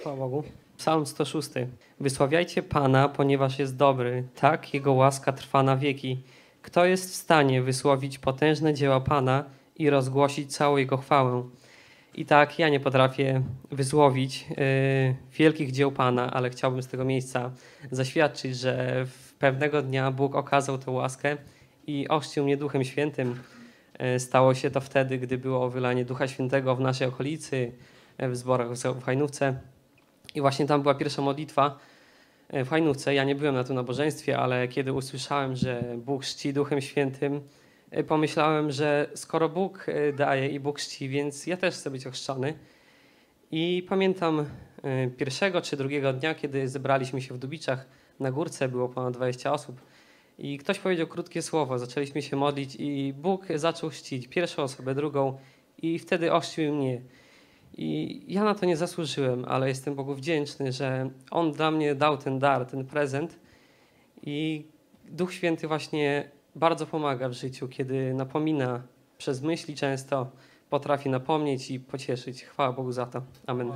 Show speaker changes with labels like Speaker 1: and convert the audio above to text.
Speaker 1: Chwała Bogu. Psalm 106. Wysławiajcie Pana, ponieważ jest dobry. Tak, Jego łaska trwa na wieki. Kto jest w stanie wysłowić potężne dzieła Pana i rozgłosić całą Jego chwałę? I tak, ja nie potrafię wysłowić yy, wielkich dzieł Pana, ale chciałbym z tego miejsca zaświadczyć, że pewnego dnia Bóg okazał tę łaskę i ochrzcił mnie Duchem Świętym. Yy, Stało się to wtedy, gdy było wylanie Ducha Świętego w naszej okolicy, yy, w zborach w Hajnówce. I właśnie tam była pierwsza modlitwa e, w Hajnówce. Ja nie byłem na tym nabożeństwie, ale kiedy usłyszałem, że Bóg czci Duchem Świętym, e, pomyślałem, że skoro Bóg e, daje i Bóg czci, więc ja też chcę być ochrzczony. I pamiętam pierwszego czy drugiego dnia, kiedy zebraliśmy się w Dubiczach na górce, było ponad 20 osób. I ktoś powiedział krótkie słowo, zaczęliśmy się modlić i Bóg zaczął czcić pierwszą osobę, drugą i wtedy ochrzcił mnie. I ja na to nie zasłużyłem, ale jestem Bogu wdzięczny, że On dla mnie dał ten dar, ten prezent. I Duch Święty właśnie bardzo pomaga w życiu, kiedy napomina przez myśli często, potrafi napomnieć i pocieszyć. Chwała Bogu za to. Amen.